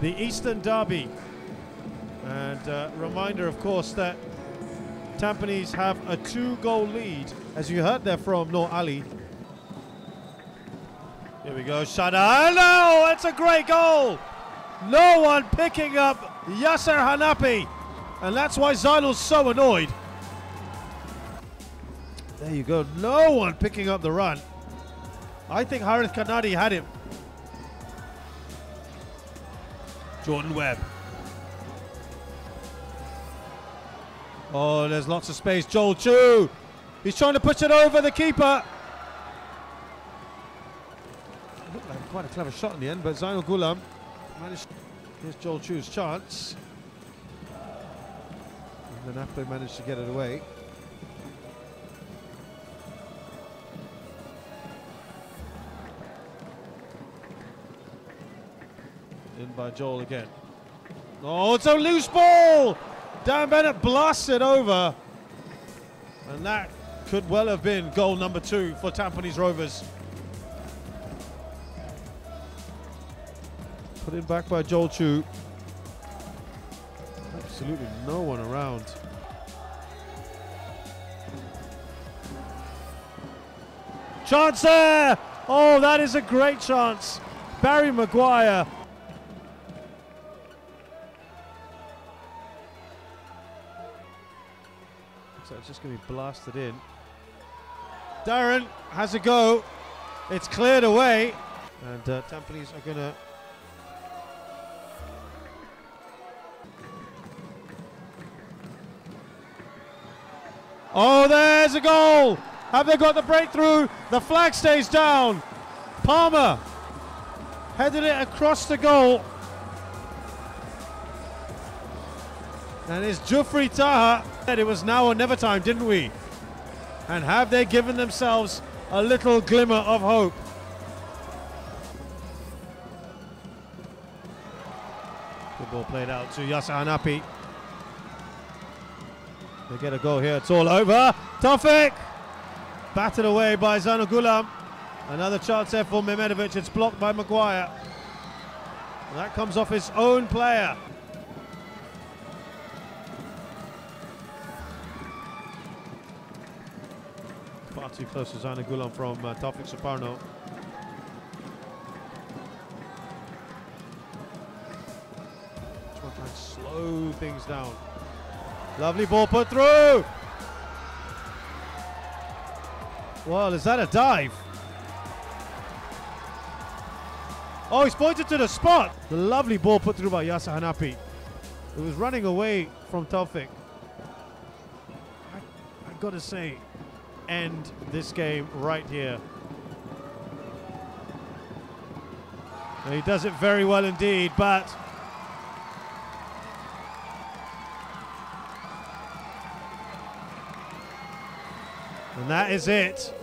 the Eastern Derby. And uh, reminder, of course, that Tampines have a two-goal lead, as you heard there from Noor Ali. Here we go, Shada. No, it's a great goal. No one picking up Yasir Hanapi, and that's why Zainol's so annoyed. There you go. No one picking up the run. I think Harith Kanadi had him. Jordan Webb. Oh, there's lots of space. Joel Chew. He's trying to push it over the keeper. Looked like quite a clever shot in the end, but Zainol Gulam managed. Here's Joel Chew's chance. And then Apple managed to get it away. In by Joel again. Oh, it's a loose ball! Dan Bennett blasts it over. And that could well have been goal number two for Tampines Rovers. Put in back by Joel Chew. Absolutely no one around. Chance there! Oh, that is a great chance. Barry Maguire So it's just going to be blasted in. Darren has a go. It's cleared away. And uh, Tampines are going to. Oh, there's a goal. Have they got the breakthrough? The flag stays down. Palmer headed it across the goal. And it's Jufri Taha. Said it was now or never time, didn't we? And have they given themselves a little glimmer of hope? Good ball played out to Yasir Hanapi. They get a goal here. It's all over. Tofik! Battered away by Zainol Gulam. Another chance there for Mehmedovic. It's blocked by Maguire. And that comes off his own player. Far too close to Zainol Gulam from uh, Tawfiq Suparno. Trying to slow things down. Lovely ball put through. Well, is that a dive? Oh, he's pointed to the spot. The lovely ball put through by Yasir Hanapi. It was running away from Tawfiq. I, I gotta say, end this game right here. He does it very well indeed, but and that is it.